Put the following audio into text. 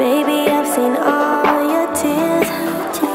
Baby, I've seen all your tears.